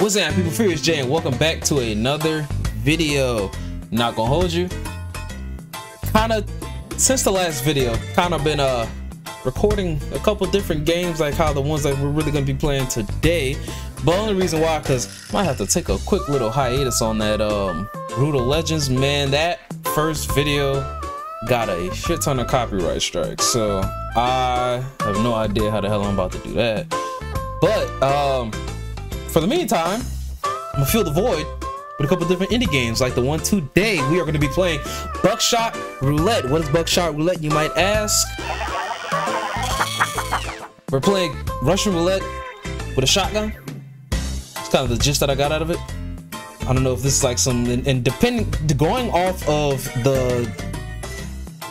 What's up, people? Furious Jay, and welcome back to another video. Not gonna hold you. Kind of since the last video, kind of been uh recording a couple different games, like how the ones that we're really gonna be playing today. But only reason why, cause I might have to take a quick little hiatus on that um Brutal Legends. Man, that first video got a shit ton of copyright strikes, so I have no idea how the hell I'm about to do that. But um for the meantime, I'm gonna fill the void with a couple different indie games like the one today we are to be playing Buckshot Roulette. What is Buckshot Roulette, you might ask? We're playing Russian Roulette with a shotgun. It's kind of the gist that I got out of it. I don't know if this is like some, and, and depending, going off of the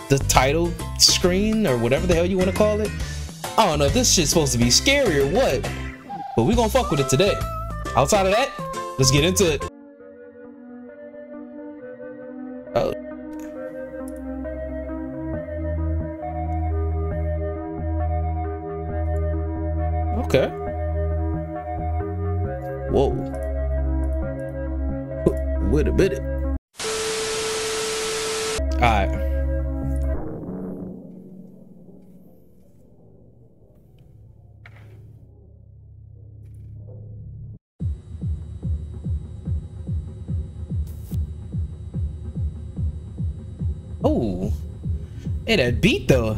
the title screen or whatever the hell you want to call it, I don't know if this shit's supposed to be scary or what, but we gonna fuck with it today. Outside of that, let's get into it. Hey, that beat though.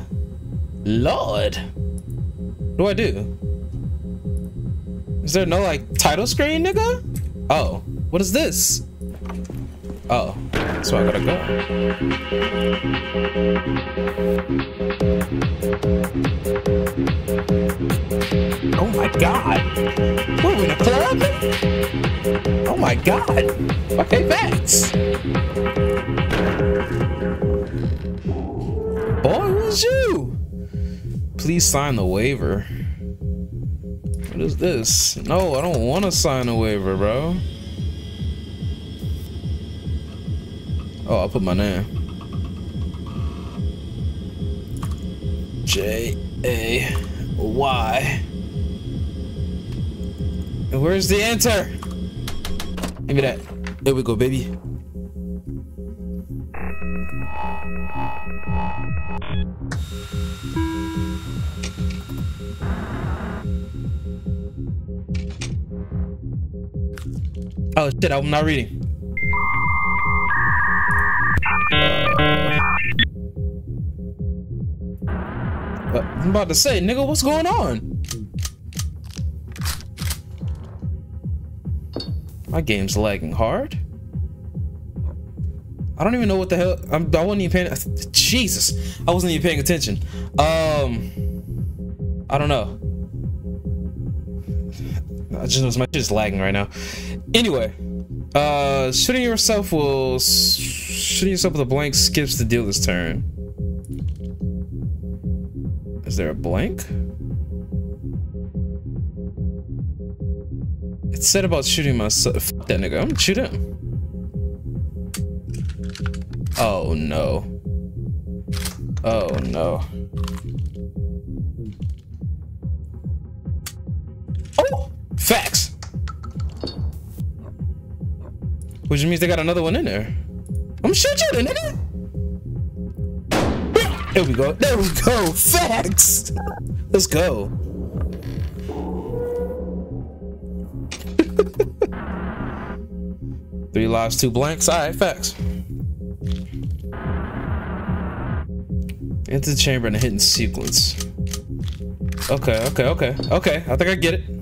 Lord. What do I do? Is there no like title screen, nigga? Oh, what is this? Oh, so I gotta go. Oh my god. We're in a club? Oh my god. Okay, thanks. Who's you? Please sign the waiver. What is this? No, I don't want to sign a waiver, bro. Oh, I'll put my name. J A Y. And where's the enter? Give me that. There we go, baby. Oh shit, I'm not reading. I'm about to say, nigga, what's going on? My game's lagging hard. I don't even know what the hell. I'm, I wasn't even paying. Jesus, I wasn't even paying attention. Um, I don't know. I just know my shit's lagging right now. Anyway, uh, shooting yourself will shooting yourself with a blank skips the deal this turn. Is there a blank? It said about shooting myself. Fuck that nigga. I'm gonna shoot him. Oh no. Oh no. Which means they got another one in there. I'm shoot you, nigga! There we go. There we go. Facts! Let's go. Three lives, two blanks. Alright, facts. Into the chamber in a hidden sequence. Okay, okay, okay, okay. I think I get it.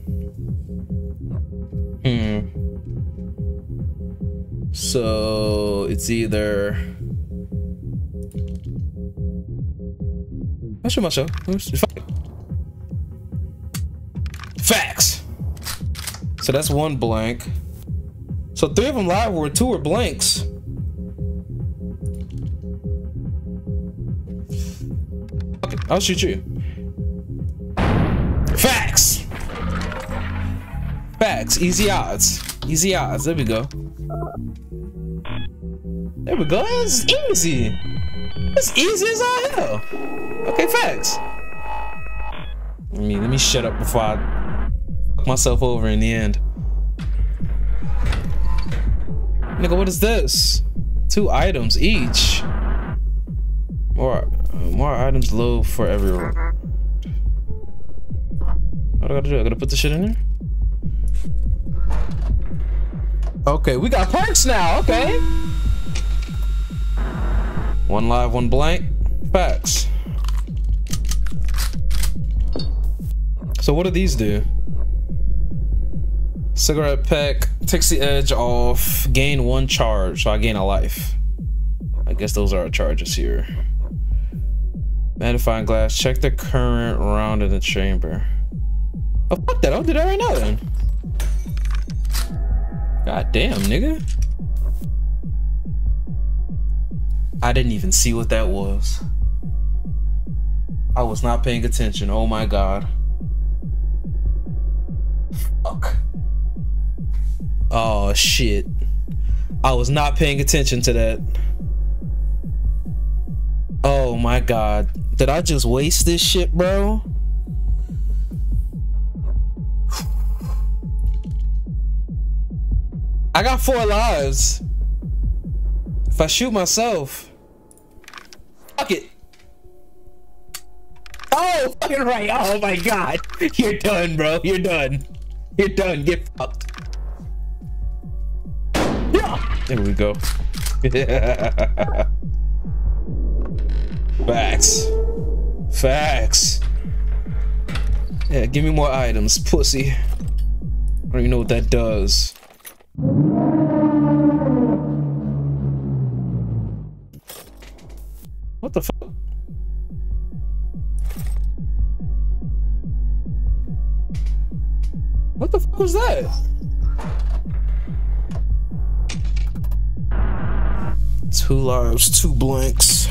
So it's either. My show. Facts. So that's one blank. So three of them live were two were blanks. I'll shoot you. Facts. Facts. Easy odds. Easy odds. There we go. There we go. It's easy. It's easy as all hell. Okay, facts. Let me let me shut up before I fuck myself over in the end. Nigga, what is this? Two items each. More, more items low for everyone. What do I gotta do? I gotta put the shit in there? Okay, we got perks now, okay. One live, one blank. Facts. So what do these do? Cigarette pack takes the edge off. Gain one charge, so I gain a life. I guess those are our charges here. Magnifying glass. Check the current round in the chamber. Oh, fuck that. I'll do that right now then. God damn, nigga. I didn't even see what that was. I was not paying attention. Oh my god. Fuck. Oh shit. I was not paying attention to that. Oh my god. Did I just waste this shit, bro? I got four lives. If I shoot myself. Fuck it. Oh, fucking right. Oh my god. You're done, bro. You're done. You're done. Get fucked. Yeah. There we go. Facts. Facts. Yeah, give me more items, pussy. I don't even know what that does. What the fuck? What the fuck was that? Two lives, two blanks.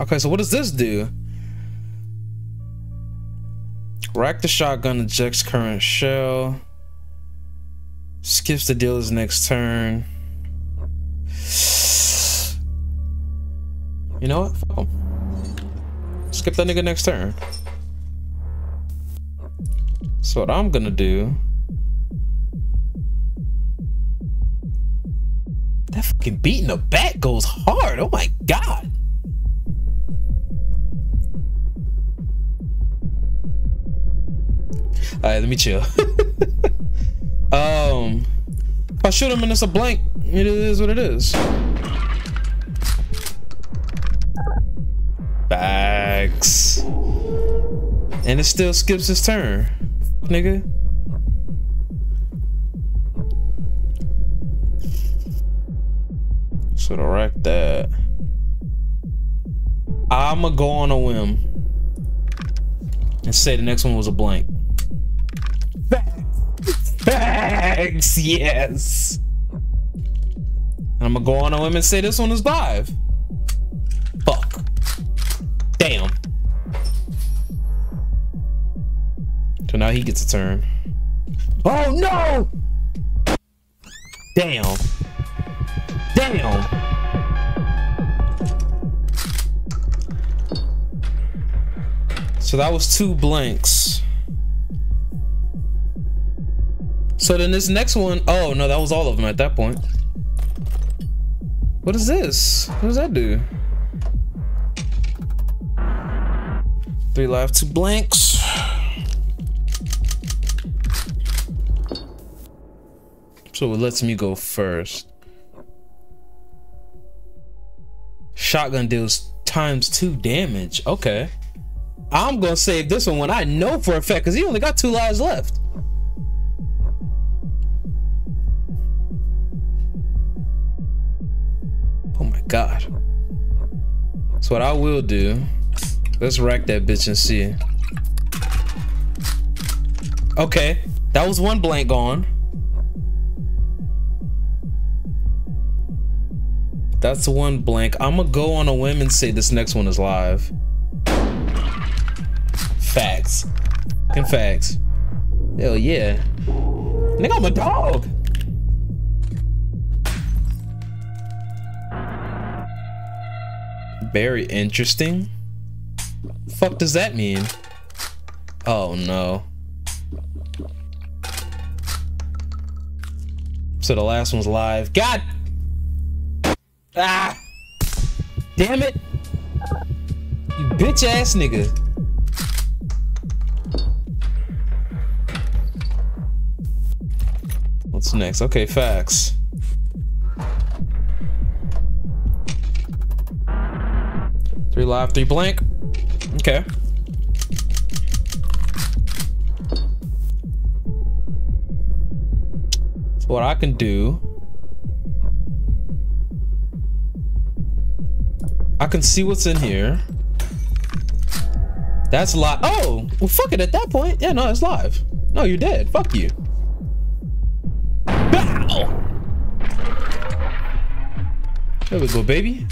Okay, so what does this do? Rack the shotgun, ejects current shell. Skips the dealer's next turn. You know what? Fuck him. Skip that nigga next turn. So what I'm gonna do... That fucking beat in the back goes hard. Oh my god. All right, let me chill. um, if I shoot him and it's a blank, it is what it is. Bags. And it still skips his turn, nigga. So to rack that. I'ma go on a whim and say the next one was a blank. Facts, yes. And I'm gonna go on a whim and say this one is live. Now he gets a turn. Oh no! Damn. Damn. So that was two blanks. So then this next one, oh no, that was all of them at that point. What is this? What does that do? Three live, two blanks. So it lets me go first. Shotgun deals times two damage. Okay. I'm gonna save this one when I know for a fact because he only got two lives left. Oh my God. So what I will do, let's rack that bitch and see. Okay, that was one blank gone. That's one blank. I'm gonna go on a whim and say this next one is live. Facts. And facts. Hell yeah. Nigga, I'm a dog. Very interesting. Fuck does that mean? Oh no. So the last one's live. God! Ah! Damn it! You bitch ass nigga. What's next? Okay, facts. Three live, three blank. Okay. So what I can do I can see what's in here. That's live. Oh, well, fuck it. At that point, yeah, no, it's live. No, you're dead. Fuck you. Bow. There we go, baby.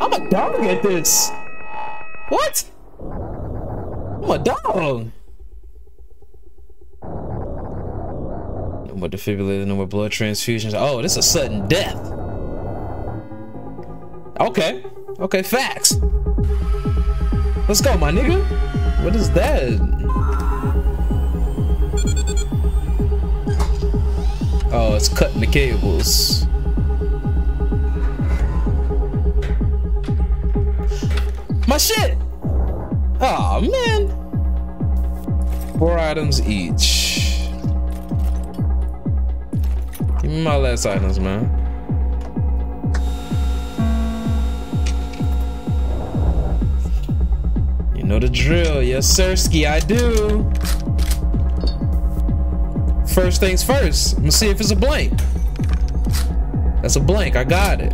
I'm a dog at this. What? I'm a dog. More defibrillator, no more blood transfusions. Oh, this is a sudden death. Okay. Okay, facts. Let's go, my nigga. What is that? Oh, it's cutting the cables. My shit! Oh man. Four items each. My last items, man. You know the drill. Yes, sirski, I do. First things first. Gonna see if it's a blank. That's a blank. I got it.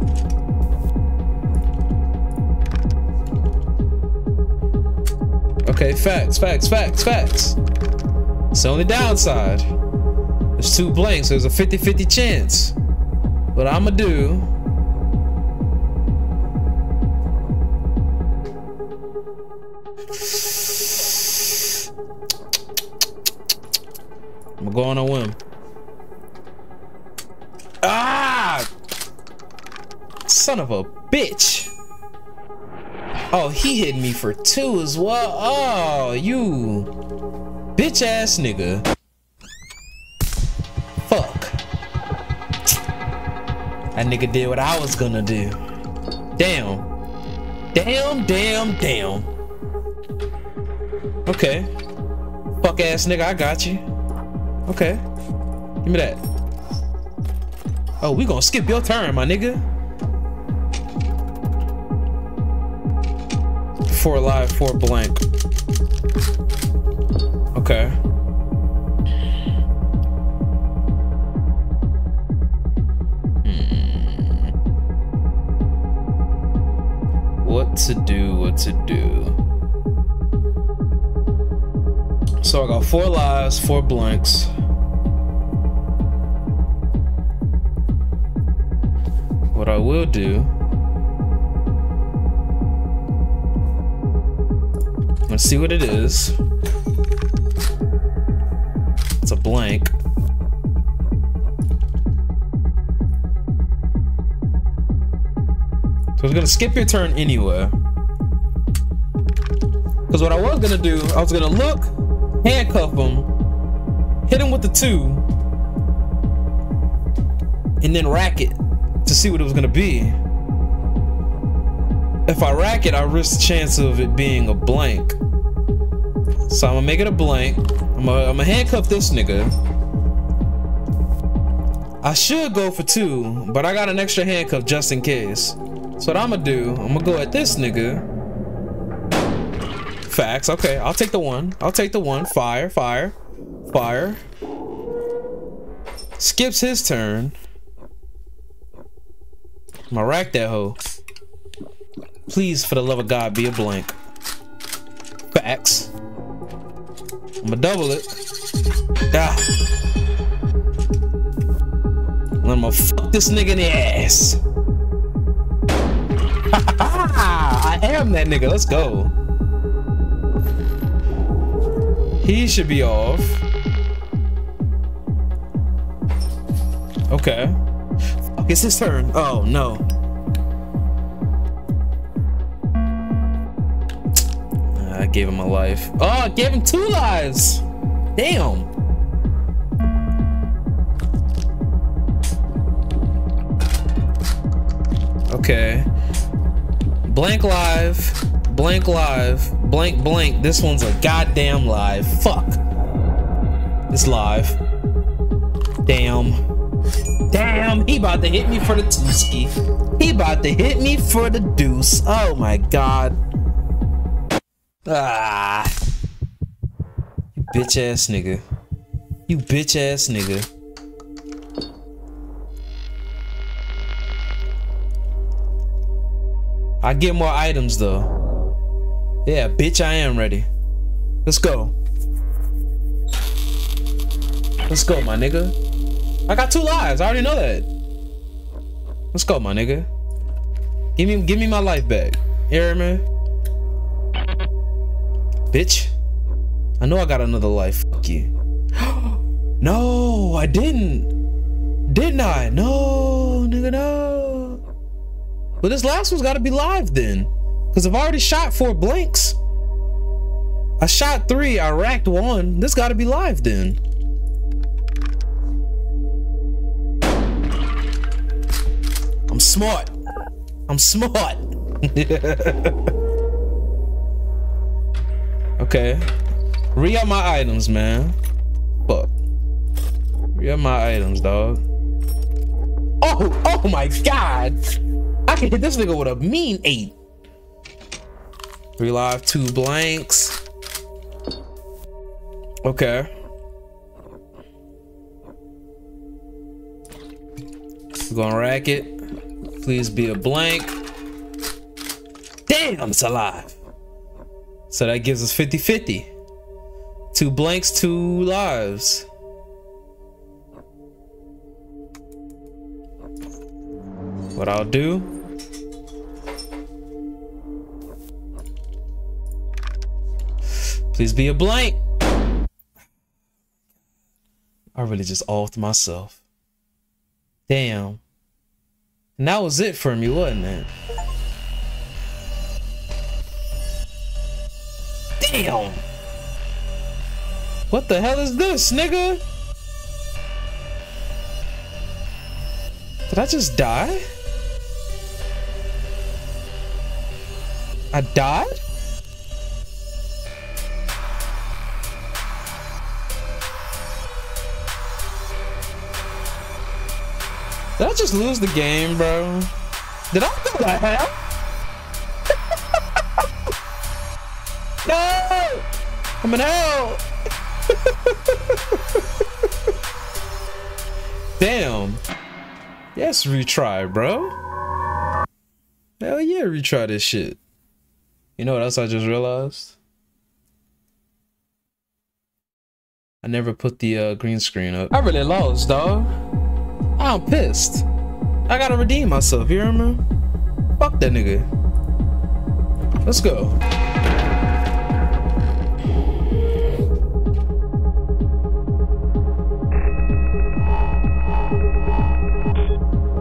Okay, facts, facts, facts, facts. It's the only downside. There's two blanks, so there's a 50-50 chance. What I'ma do I'm gonna go on a whim. Ah! Son of a bitch. Oh, he hit me for two as well. Oh, you bitch ass nigga. That nigga did what I was gonna do. Damn. Damn, damn, damn. Okay. Fuck ass nigga, I got you. Okay. Give me that. Oh, we gonna skip your turn, my nigga. Four live, four blank. Okay. What to do, what to do. So I got four lives, four blanks. What I will do Let's see what it is. It's a blank. So I was gonna skip your turn anyway. Because what I was gonna do, I was gonna look, handcuff him, hit him with the two, and then rack it to see what it was gonna be. If I rack it, I risk the chance of it being a blank. So I'm gonna make it a blank. I'm gonna, I'm gonna handcuff this nigga. I should go for two, but I got an extra handcuff just in case. So what I'm gonna do, I'm gonna go at this nigga. Facts, okay, I'll take the one. I'll take the one. Fire, fire, fire. Skips his turn. I'm gonna rack that hoe. Please, for the love of God, be a blank. Facts. I'm gonna double it. Ah. I'm gonna fuck this nigga in the ass. I am that nigga. Let's go. He should be off. Okay. Fuck, it's his turn. Oh, no. I gave him a life. Oh, I gave him two lives. Damn. Okay. Blank live. Blank live. Blank blank. This one's a goddamn live. Fuck. It's live. Damn. Damn, he about to hit me for the Tuski. He about to hit me for the deuce. Oh my god. Ah. You bitch ass nigga. You bitch ass nigga. I get more items though. Yeah, bitch, I am ready. Let's go. Let's go, my nigga. I got two lives. I already know that. Let's go, my nigga. Give me, give me my life back. Hear me? Bitch. I know I got another life. Fuck you. no, I didn't. Didn't I? No, nigga, no. But this last one's got to be live then. Because I've already shot four blanks. I shot three. I racked one. This got to be live then. I'm smart. I'm smart. okay. Re-up my items, man. Fuck. Re-up my items, dog. Oh, oh my god. I can hit this nigga with a mean eight. Three live, two blanks. Okay. We're gonna rack it. Please be a blank. Damn, it's alive. So that gives us 50-50. Two blanks, two lives. What I'll do Please be a blank. I really just offed myself. Damn. And that was it for me, wasn't it? Damn! What the hell is this, nigga? Did I just die? I died? Did I just lose the game, bro? Did I do that? no! I'm in hell! Damn. Yes, retry, bro. Hell yeah, retry this shit. You know what else I just realized? I never put the uh, green screen up. I really lost, dog. I'm pissed. I gotta redeem myself, you me? Fuck that nigga. Let's go.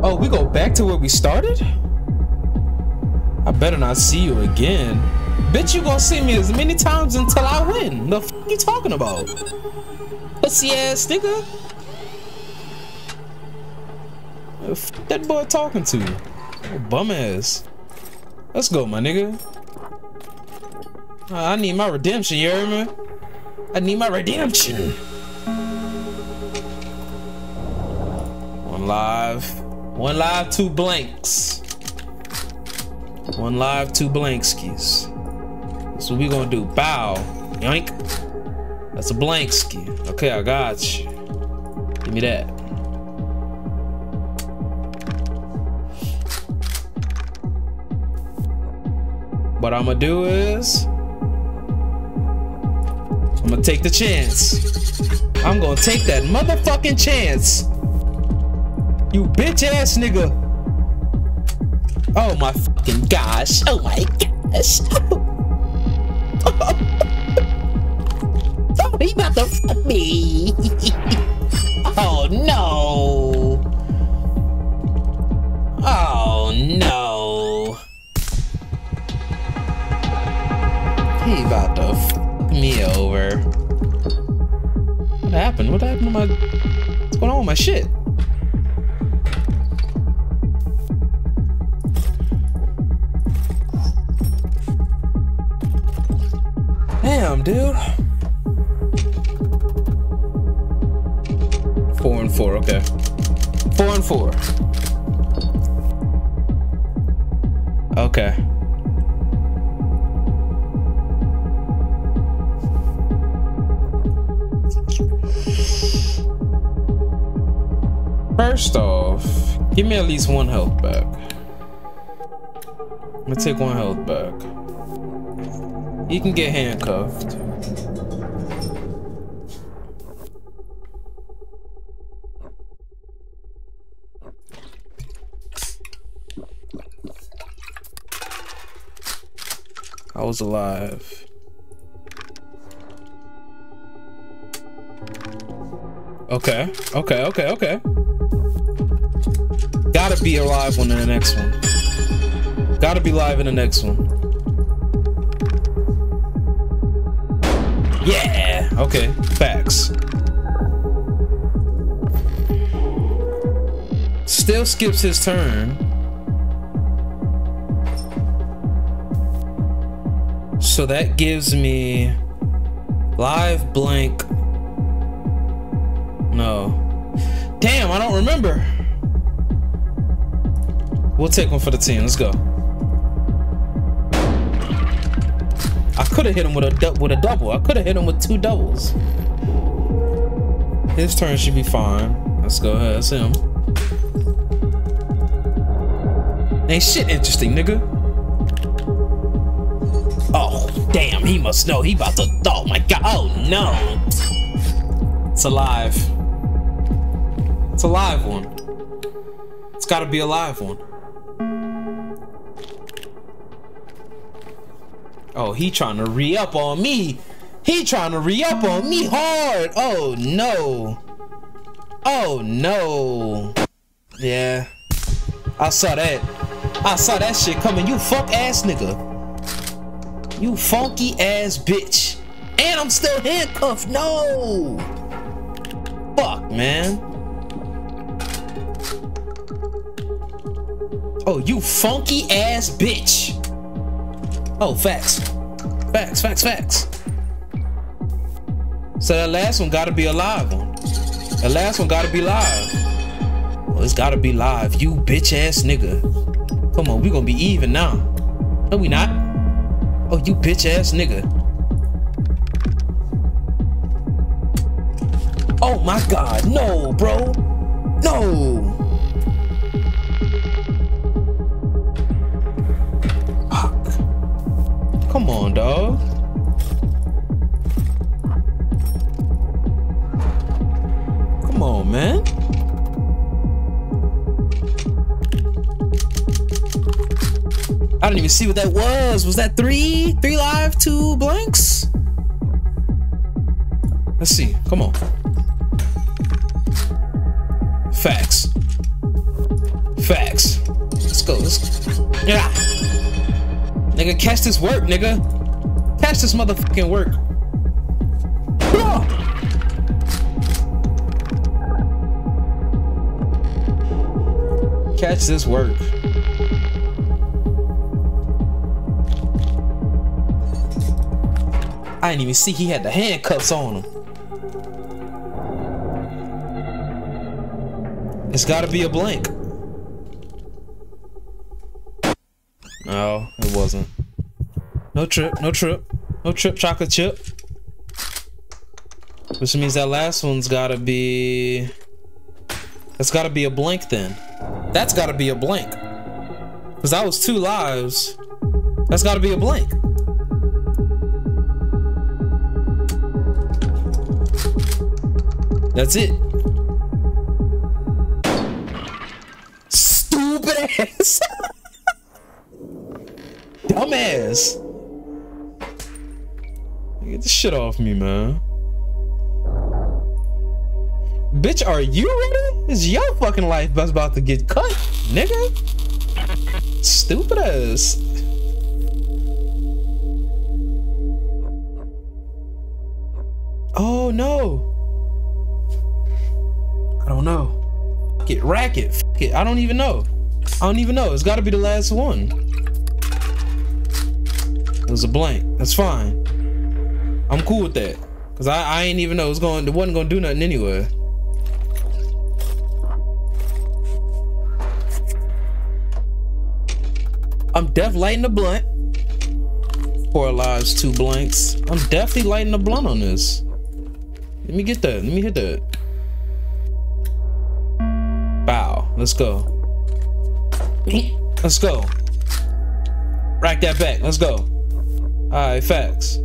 Oh, we go back to where we started? I better not see you again. Bitch, you gonna see me as many times until I win. The f you talking about? Pussy ass nigga. That boy talking to? Oh, bum ass. Let's go, my nigga. Uh, I need my redemption, you hear me? I need my redemption. One live. One live, two blanks. One live, two blankskis. That's what we gonna do. Bow. Yoink. That's a blankski. Okay, I got you. Give me that. What I'm gonna do is I'm gonna take the chance. I'm gonna take that motherfucking chance. You bitch ass nigga. Oh my fucking gosh. Oh my gosh. oh, he about to fuck me. oh no. over. What happened? What happened to my... What's going on with my shit? Damn, dude. Four and four, okay. Four and four. Okay. First off, give me at least one health back. I'm gonna take one health back. You can get handcuffed. I was alive. Okay, okay, okay, okay. Gotta be alive one in the next one. Gotta be live in the next one. Yeah, okay, facts. Still skips his turn. So that gives me live blank. No. Damn, I don't remember. We'll take one for the team. Let's go. I could have hit him with a with a double. I could have hit him with two doubles. His turn should be fine. Let's go ahead. That's him. Ain't shit interesting, nigga. Oh, damn. He must know. He about to... Oh, my God. Oh, no. It's alive. It's a live one. It's got to be a live one. Oh, he trying to re-up on me. He trying to re-up on me hard. Oh, no. Oh, no. Yeah. I saw that. I saw that shit coming. You fuck ass nigga. You funky ass bitch. And I'm still handcuffed. No. Fuck, man. Oh, you funky ass bitch. Oh, facts. Facts, facts, facts. So that last one gotta be a live one. The last one gotta be live. Well, it's gotta be live. You bitch ass nigga. Come on, we gonna be even now. No, we not. Oh, you bitch ass nigga. Oh my god, no, bro. No. Come on, dog. Come on, man. I didn't even see what that was. Was that three? Three live, two blanks? Let's see. Come on. Facts. Facts. Let's go. Let's go. Yeah. Nigga, catch this work, nigga. Catch this motherfucking work. Catch this work. I didn't even see he had the handcuffs on him. It's gotta be a blank. No, it wasn't. No trip, no trip. No trip chocolate chip. Which means that last one's gotta be... That's gotta be a blank then. That's gotta be a blank. Because that was two lives. That's gotta be a blank. That's it. Stupid ass. Dumbass. Get the shit off me, man. Bitch, are you ready? Is your fucking life that's about to get cut, nigga? Stupid ass. Oh no. I don't know. Fuck it, rack it, fuck it. I don't even know. I don't even know. It's got to be the last one. It was a blank. That's fine. I'm cool with that. Cause I, I ain't even know it was going it wasn't gonna do nothing anyway. I'm def lighting the blunt. Four lives, two blanks. I'm definitely lighting the blunt on this. Let me get that. Let me hit that. Bow. Let's go. Let's go. Rack that back. Let's go. Alright, facts.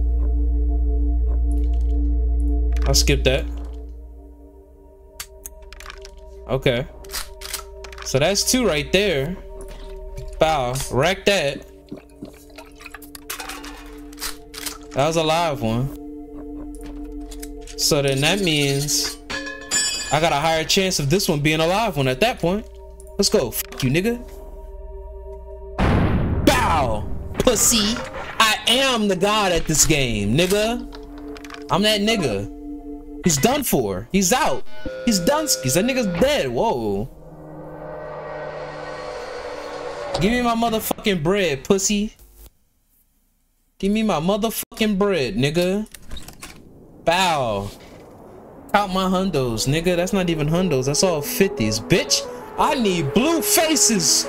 I'll skip that. Okay. So that's two right there. Bow. Rack that. That was a live one. So then that means I got a higher chance of this one being a live one at that point. Let's go. Fuck you, nigga. Bow. Pussy. I am the god at this game, nigga. I'm that nigga. He's done for. He's out. He's done. That nigga's dead. Whoa. Give me my motherfucking bread, pussy. Give me my motherfucking bread, nigga. Bow. Count my hundos, nigga. That's not even hundos. That's all 50s. Bitch, I need blue faces.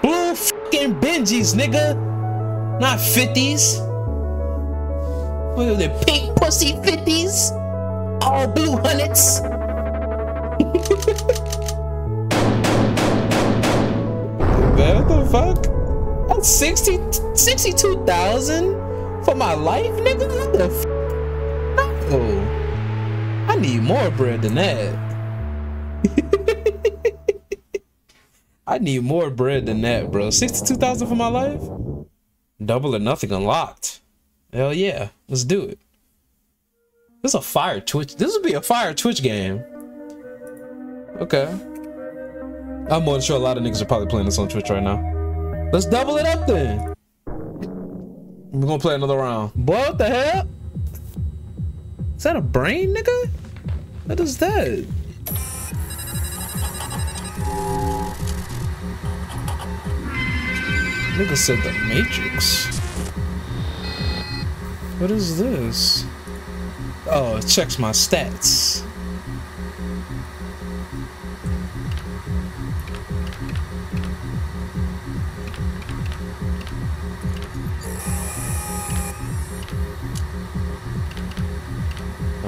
Blue fucking Benjis, nigga. Not 50s. What are the pink pussy 50s? All blue hundreds. what the fuck? That's 60, 62,000 for my life, nigga? What the f No. I need more bread than that. I need more bread than that, bro. 62,000 for my life? Double or nothing unlocked. Hell yeah. Let's do it. This is a fire Twitch. This would be a fire Twitch game. Okay. I'm more than sure a lot of niggas are probably playing this on Twitch right now. Let's double it up then. We're gonna play another round. Boy, what the hell? Is that a brain, nigga? What is that? Nigga said the Matrix. What is this? Oh, it checks my stats.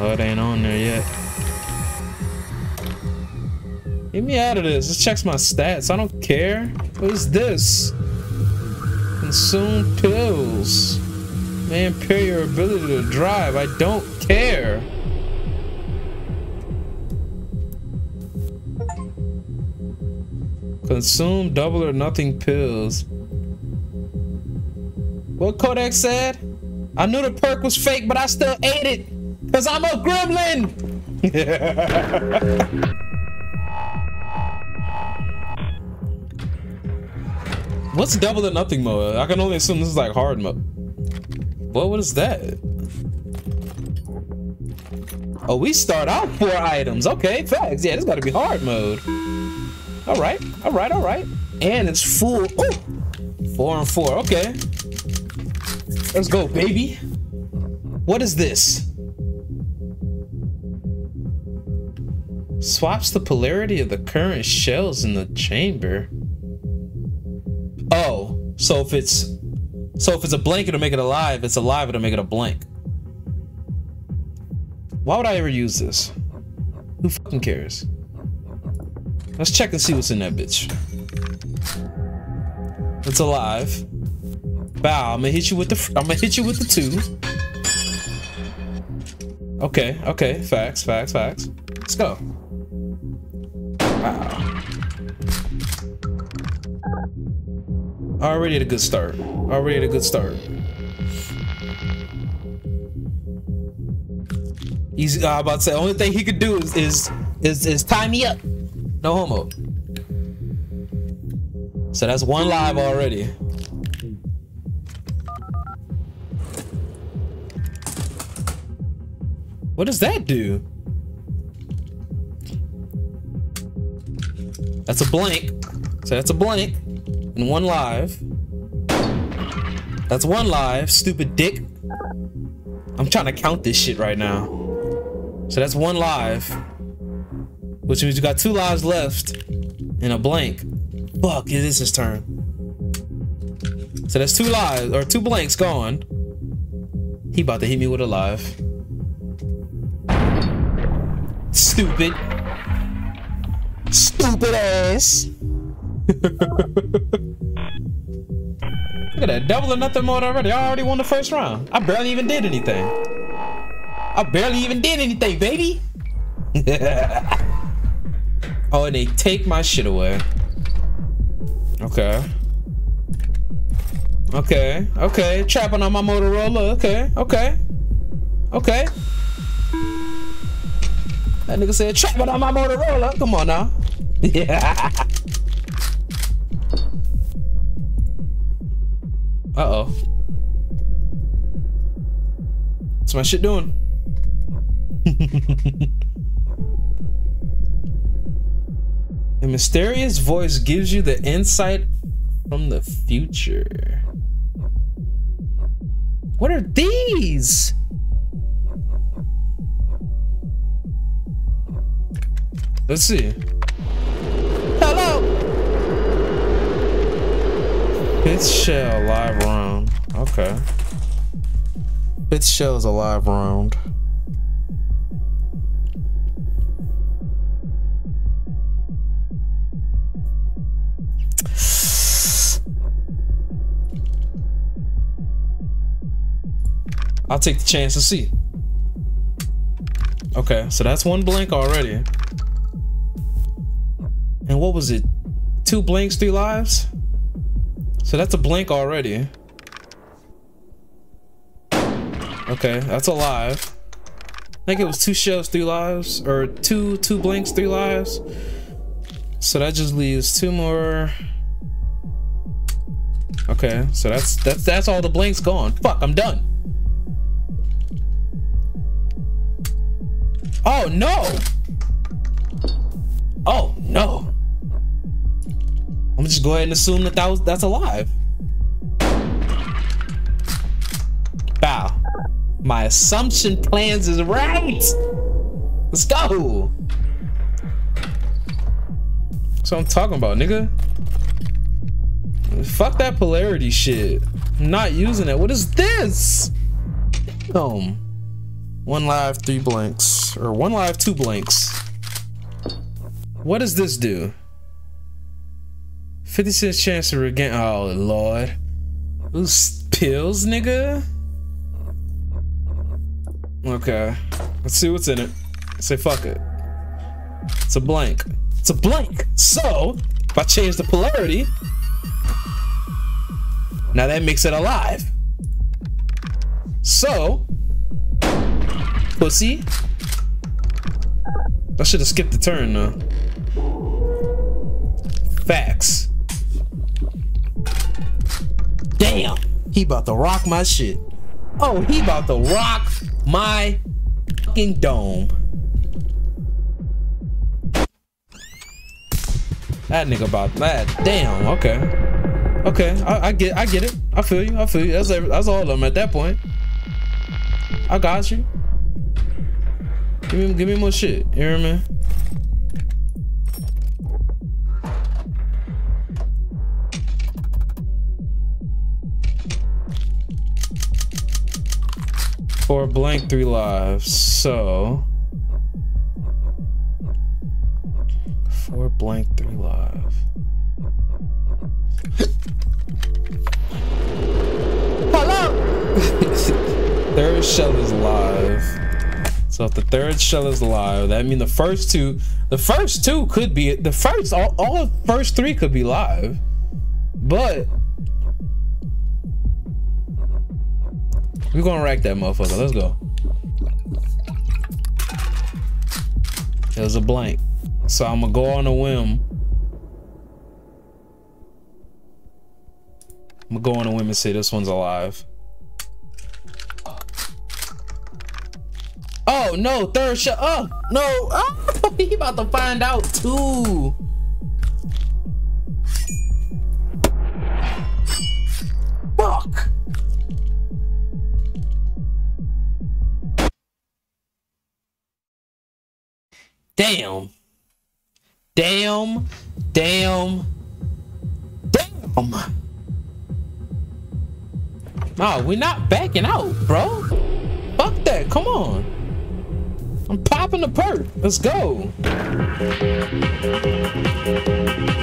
Oh, it ain't on there yet. Get me out of this. This checks my stats. I don't care. What is this? Consume pills. May impair your ability to drive. I don't care. Consume double or nothing pills. What Kodak said? I knew the perk was fake, but I still ate it. Cause I'm a gremlin! What's double or nothing mode? I can only assume this is like hard mode. What, what is that? Oh, we start out four items. Okay, facts. Yeah, this gotta be hard mode. All right, all right, all right. And it's full. Ooh. Four and four, okay. Let's go, baby. What is this? Swaps the polarity of the current shells in the chamber. Oh, so if it's so if it's a blank, it'll make it alive. If it's alive, it'll make it a blank. Why would I ever use this? Who fucking cares? Let's check and see what's in that bitch. It's alive. Bow, I'm gonna hit you with the I'm gonna hit you with the two. Okay, okay, facts, facts, facts. Let's go. Wow. Already at a good start. Already at a good start. He's uh, about to say, the only thing he could do is, is is is tie me up. No homo. So that's one live already. What does that do? That's a blank. So that's a blank. And one live. That's one live, stupid dick. I'm trying to count this shit right now. So that's one live. Which means you got two lives left and a blank. Fuck, it is his turn. So that's two lives, or two blanks gone. He about to hit me with a live. Stupid. Stupid ass. Look at that, double or nothing mode already. I already won the first round. I barely even did anything. I barely even did anything, baby. oh, and they take my shit away. Okay. Okay, okay. Trapping on my Motorola. Okay, okay. Okay. That nigga said trapping on my Motorola. Come on now. Yeah. Uh-oh. What's my shit doing? A mysterious voice gives you the insight from the future. What are these? Let's see. Hello! Fifth shell live round. Okay. Fifth shell is a live round. I'll take the chance to see. Okay, so that's one blank already. And what was it? Two blanks, three lives? So that's a blank already. Okay, that's alive. I think it was two shells, three lives, or two two blanks, three lives. So that just leaves two more. Okay, so that's that's that's all the blanks gone. Fuck, I'm done. Oh no! Oh no! I'm just go ahead and assume that, that was that's alive. Bow. My assumption plans is right. Let's go. That's what I'm talking about, nigga. Fuck that polarity shit. I'm not using it. What is this? Um, one live, three blanks, or one live, two blanks. What does this do? 50 cents chance to regain. Oh, Lord. Those pills, nigga? Okay. Let's see what's in it. Say fuck it. It's a blank. It's a blank. So, if I change the polarity, now that makes it alive. So, pussy. I should have skipped the turn though. Facts. Damn, he about to rock my shit. Oh, he about to rock my fucking dome. That nigga about that. Damn. Okay. Okay. I, I, get. I get it. I feel you. I feel you. That's that's all of them at that point. I got you. Give me. Give me more shit. You hear me? Four blank, three lives. So. Four blank, three live. Hello! third shell is live. So if the third shell is live, that means the first two, the first two could be, the first, all, all the first three could be live. But We're gonna rack that motherfucker. Let's go. It was a blank. So I'm gonna go on a whim. I'm gonna go on a whim and say this one's alive. Oh no, third shot. Oh no, oh, he about to find out too. Fuck. Damn. Damn. Damn. Damn. No, we're not backing out, bro. Fuck that. Come on. I'm popping the perk. Let's go.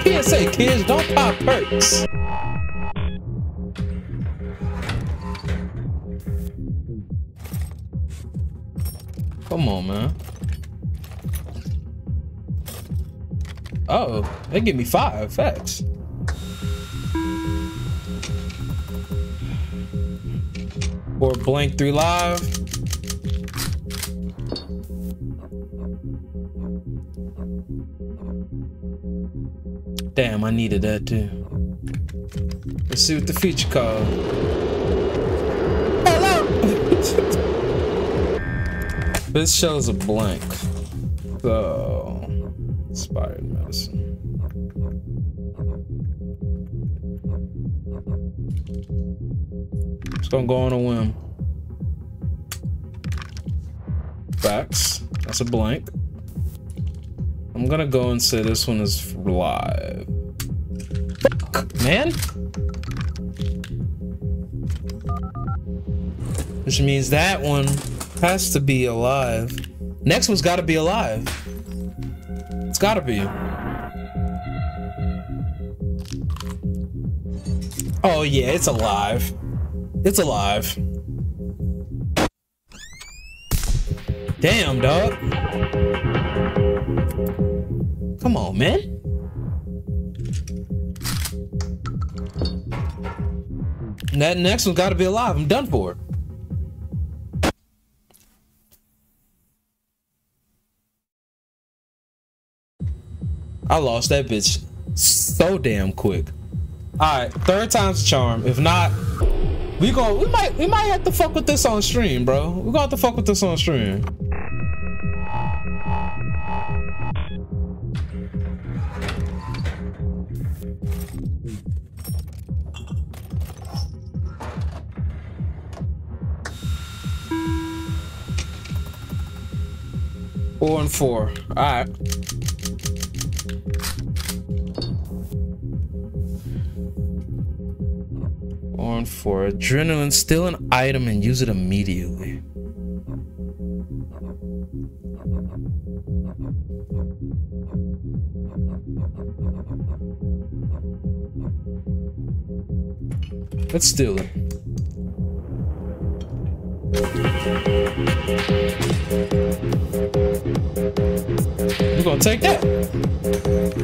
PSA kids, don't pop perks. Come on, man. Oh, they give me five facts. Or blank three live. Damn, I needed that too. Let's see what the feature called. Hello! this shows a blank. So, inspired medicine. Just gonna go on a whim. Facts. That's a blank. I'm gonna go and say this one is live. Fuck, man. Which means that one has to be alive. Next one's gotta be alive. It's gotta be. Oh yeah, it's alive. It's alive. Damn, dog. On, man. That next one's got to be alive. I'm done for. I lost that bitch so damn quick. All right, third time's a charm. If not, we go. We might. We might have to fuck with this on stream, bro. We gonna have to fuck with this on stream. Four and four. All right. On for adrenaline, steal an item and use it immediately. Let's steal it. Gonna take that.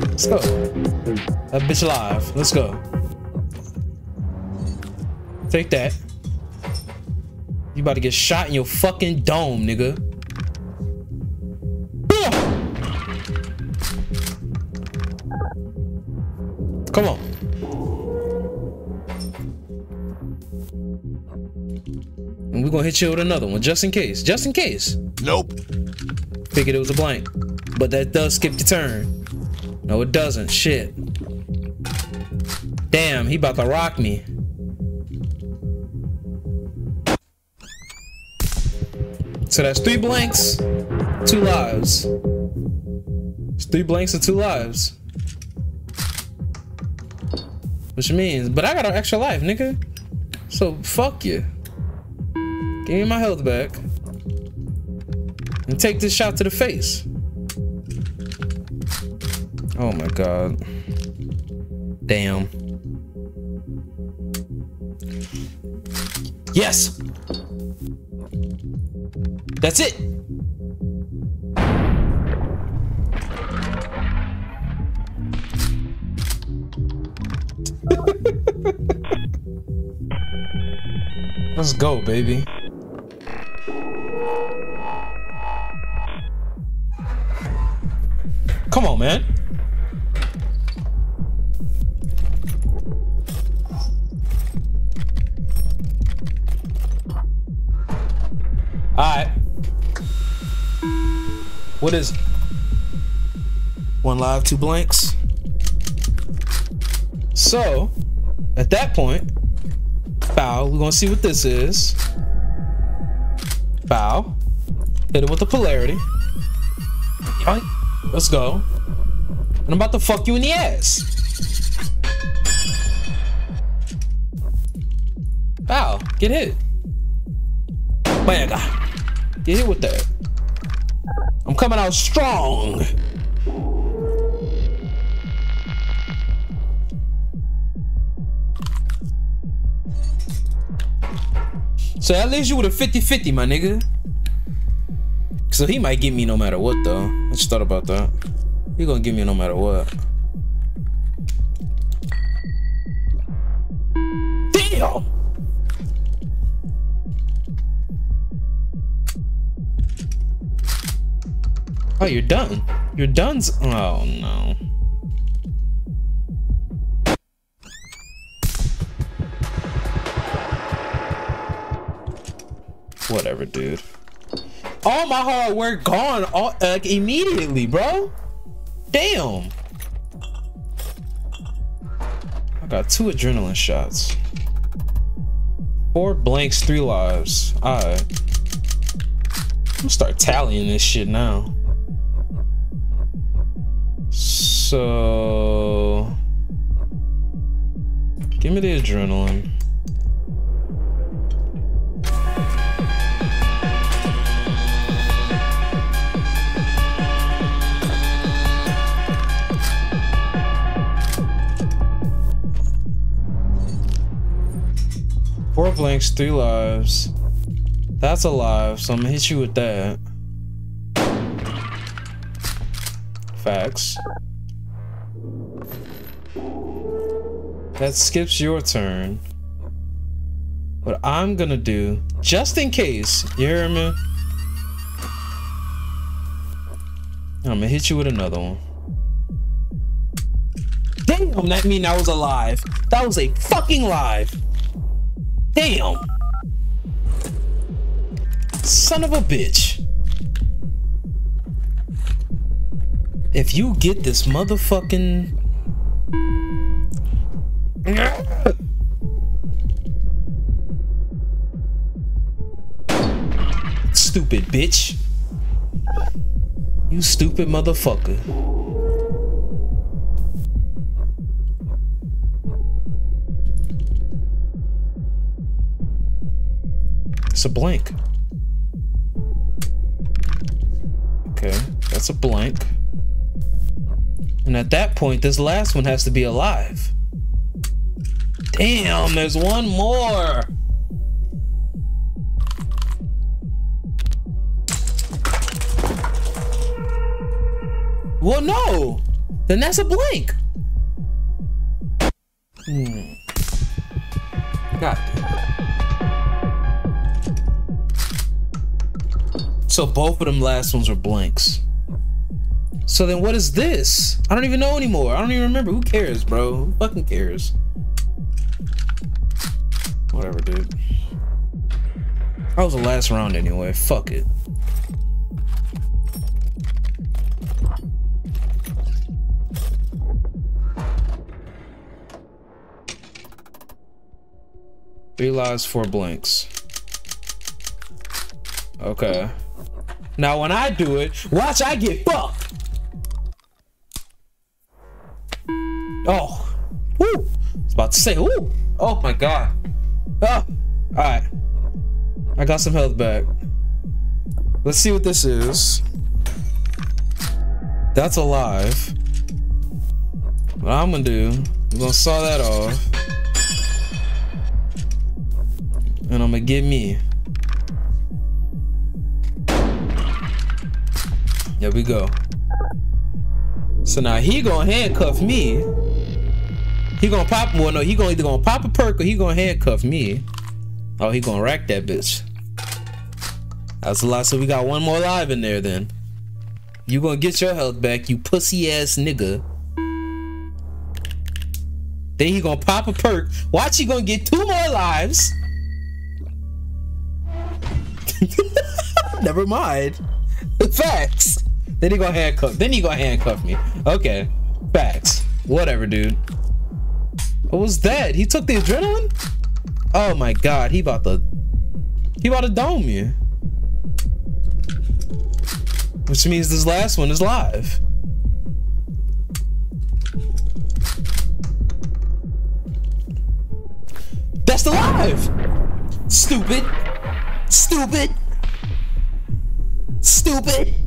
Let's go. That bitch alive. Let's go. Take that. You about to get shot in your fucking dome, nigga. Come on. And we're gonna hit you with another one, just in case. Just in case. Nope. Figured it was a blank. But that does skip the turn. No, it doesn't. Shit. Damn, he about to rock me. So that's three blanks, two lives. It's three blanks and two lives. Which means, but I got an extra life, nigga. So fuck you. Give me my health back. And take this shot to the face. Oh my god. Damn. Yes! That's it. Let's go, baby. Come on, man. Alright. What is one live, two blanks? So, at that point, bow. We're gonna see what this is. Bow. Hit it with the polarity. Yoink. Let's go. And I'm about to fuck you in the ass. Ow, get hit. Bang. Hit with that. I'm coming out strong. So that leaves you with a 50-50, my nigga. So he might get me no matter what, though. I just thought about that. He gonna get me no matter what. Oh, you're done. You're done. Oh, no. Whatever, dude. All my hard work gone all, like immediately, bro. Damn. I got two adrenaline shots. Four blanks, three lives. Alright. I'm gonna start tallying this shit now. So... Give me the adrenaline. Four blanks, three lives. That's alive, so I'm gonna hit you with that. Facts. That skips your turn. What I'm gonna do, just in case, you hear me? I'm gonna hit you with another one. Damn, that mean I was alive. That was a fucking live. Damn. Son of a bitch. If you get this motherfucking... Stupid bitch. You stupid motherfucker. It's a blank. Okay, that's a blank. And at that point, this last one has to be alive. Damn, there's one more. Well, no. Then that's a blank. Hmm. God. So both of them last ones were blanks. So then what is this? I don't even know anymore. I don't even remember. Who cares, bro? Who fucking cares? Whatever, dude. That was the last round anyway. Fuck it. Three lives, four blanks. Okay. Now when I do it, watch I get fucked. Oh. Woo. I was about to say, ooh. Oh my god. Oh. Alright. I got some health back. Let's see what this is. That's alive. What I'm gonna do, I'm gonna saw that off. And I'm gonna get me. There we go. So now he gonna handcuff me. He gonna pop, well no, he gonna either gonna pop a perk or he gonna handcuff me. Oh, he gonna rack that bitch. That's a lot, so we got one more live in there then. You gonna get your health back, you pussy ass nigga. Then he gonna pop a perk. Watch, he gonna get two more lives. Never mind. Facts. Then he gonna handcuff. Then he gonna handcuff me. Okay, facts. Whatever, dude. What was that? He took the adrenaline? Oh my god, he about to he about to dome you. Which means this last one is live. That's alive. Stupid! Stupid! Stupid!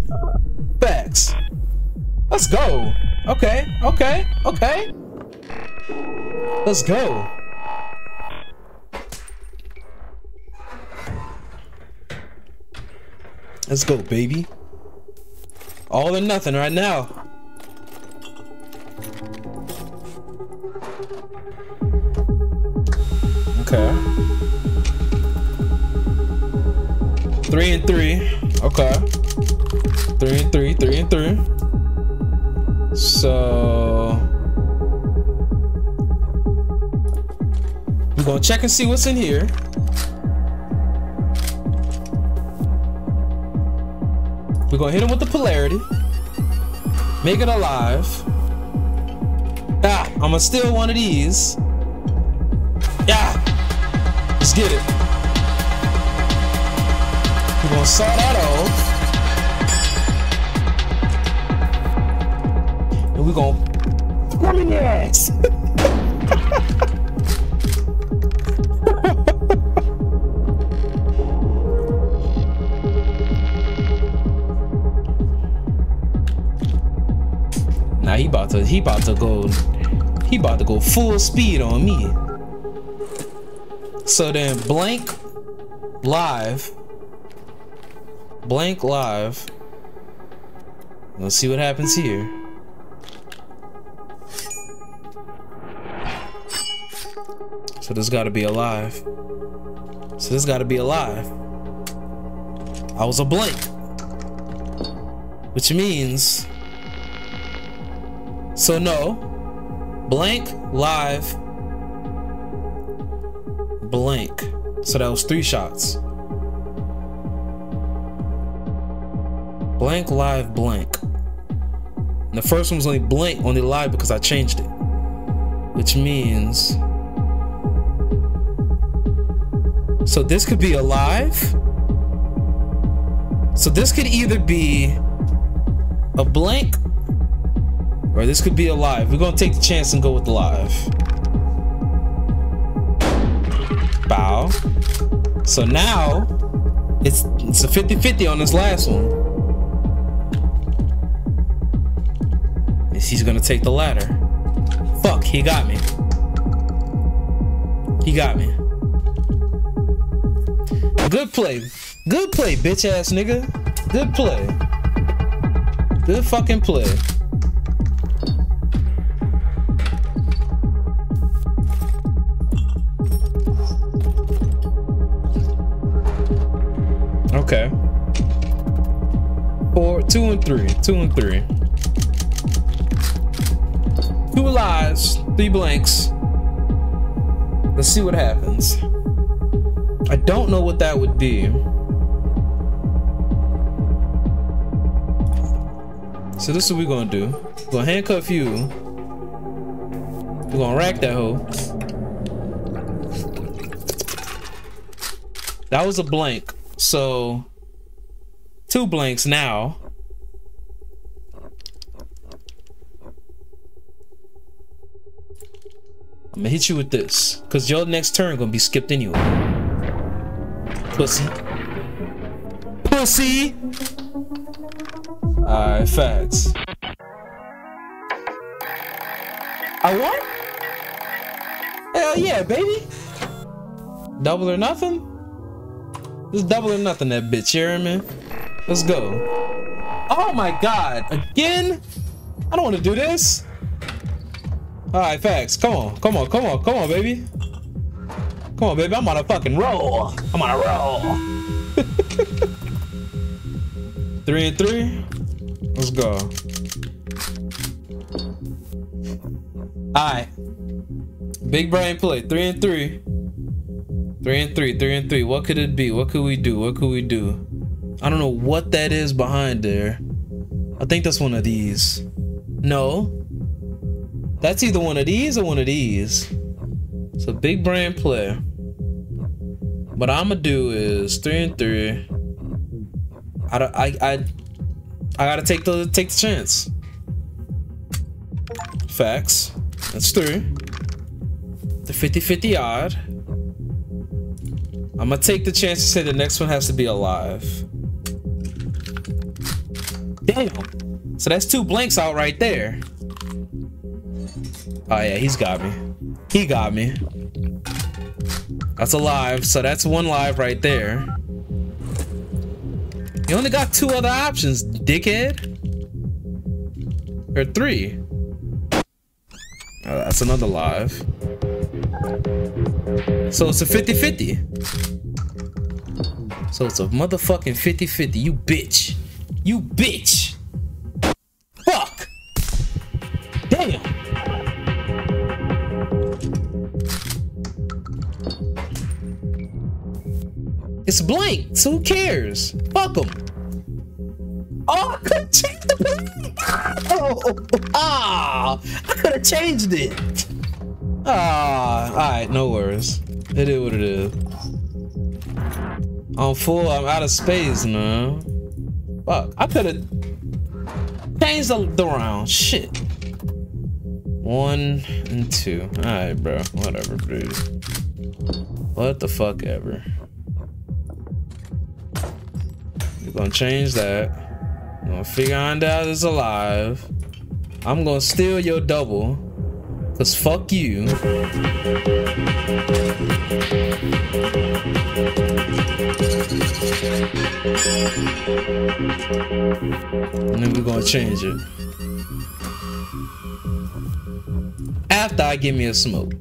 Let's go. Okay, okay, okay. Let's go. Let's go, baby. All or nothing right now. Okay. Three and three. Okay. Three and three, three and three. So we're gonna check and see what's in here. We're gonna hit him with the polarity. Make it alive. Ah, I'm gonna steal one of these. Yeah. Let's get it. We're gonna saw that off. We're gonna come in your ass. now he about to he about to go he about to go full speed on me. So then blank live. Blank live. Let's see what happens here. So this gotta be alive. So this gotta be alive. I was a blank. Which means so no. Blank live blank. So that was three shots. Blank, live, blank. And the first one was only blank, only live because I changed it. Which means. So this could be alive. So this could either be a blank or this could be alive. We're gonna take the chance and go with live. Bow. So now it's it's a 50-50 on this last one. He's gonna take the ladder. Fuck, he got me. He got me. Good play. Good play, bitch ass nigga. Good play. Good fucking play. Okay. Four, two and three, two and three. Two lies, three blanks. Let's see what happens. I don't know what that would be. So this is what we're gonna do. We're gonna handcuff you. We're gonna rack that hoe. That was a blank. So two blanks now. I'm gonna hit you with this, cause your next turn gonna be skipped anyway. Pussy. Pussy! Alright, facts. I won? Hell yeah, baby! Double or nothing? It's double or nothing, that bitch, you hear me? Let's go. Oh my god, again? I don't want to do this. All right, facts. Come on, come on, come on, come on, baby. Come on, baby. I'm on a fucking roll. I'm on a roll. three and three. Let's go. All right. Big brain play. Three and three. Three and three. Three and three. What could it be? What could we do? What could we do? I don't know what that is behind there. I think that's one of these. No. That's either one of these or one of these. It's a big brand play. What I'm gonna do is three and three. I don't, I I I gotta take the take the chance. Facts. That's three. The 50-50 odd. I'm gonna take the chance to say the next one has to be alive. Damn. So that's two blanks out right there. Oh yeah, he's got me. He got me. That's alive, so that's one live right there. You only got two other options, dickhead. Or three. Oh, that's another live. So it's a 50-50. So it's a motherfucking 50-50. You bitch. You bitch. It's blank, so who cares? Fuck them. Oh, I could have changed the blank. Oh, ah, I could have changed it. Ah, all right, no worries. It is what it is. I'm full. I'm out of space, man. Fuck, I could have changed the, the round. Shit. One and two. All right, bro. Whatever, dude. What the fuck ever. Gonna change that. I'm gonna figure out it's alive. I'm gonna steal your double. Cause fuck you. And then we're gonna change it. After I give me a smoke.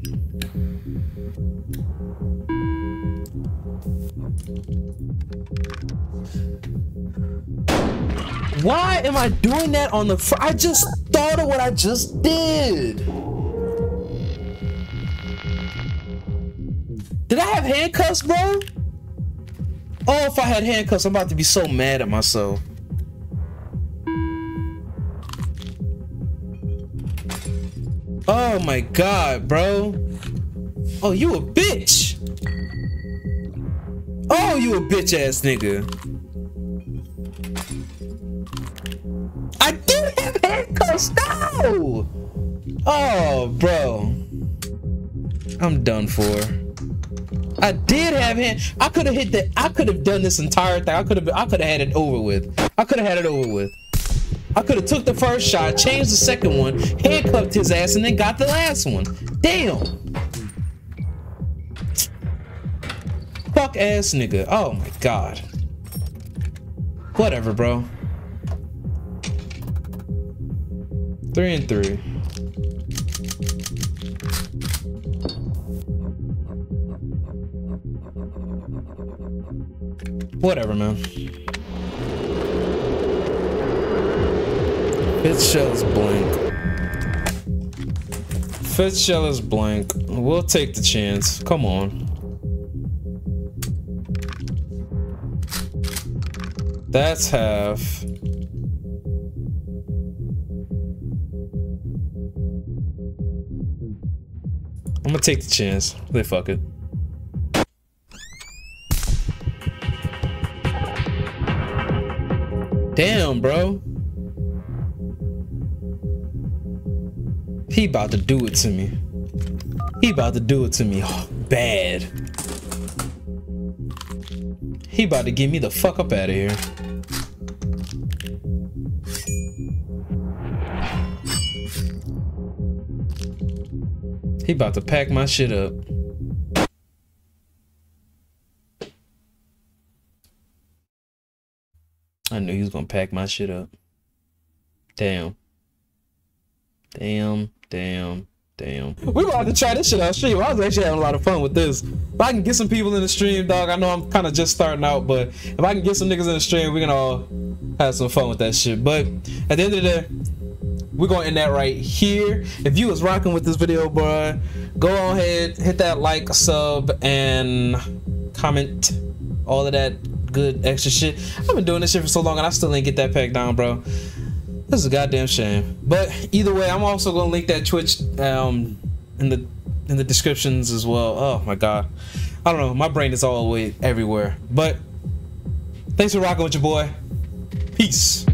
Why am I doing that on the I just thought of what I just did. Did I have handcuffs, bro? Oh, if I had handcuffs, I'm about to be so mad at myself. Oh my god, bro. Oh, you a bitch. Oh, you a bitch ass nigga. I do have handcuffs. No. Oh, bro. I'm done for. I did have him. I could have hit that. I could have done this entire thing. I could have. I could have had it over with. I could have had it over with. I could have took the first shot, changed the second one, handcuffed his ass, and then got the last one. Damn. Fuck ass nigga. Oh my god. Whatever, bro. Three and three. Whatever, man. Fifth shell is blank. Fifth shell is blank. We'll take the chance. Come on. That's half. I'm gonna take the chance. They fuck it. Damn, bro. He about to do it to me. He about to do it to me oh, bad. He about to get me the fuck up out of here. He about to pack my shit up. I knew he was gonna pack my shit up. Damn. Damn, damn, damn. We're about to try this shit out stream. I was actually having a lot of fun with this. If I can get some people in the stream, dog, I know I'm kind of just starting out, but if I can get some niggas in the stream, we can all have some fun with that shit. But at the end of the day, we're gonna end that right here. If you was rocking with this video, bro, go ahead, hit that like, sub, and comment all of that good extra shit. I've been doing this shit for so long and I still ain't get that pack down, bro. This is a goddamn shame. But either way, I'm also gonna link that Twitch um in the in the descriptions as well. Oh my god. I don't know. My brain is all the way everywhere. But thanks for rocking with your boy. Peace.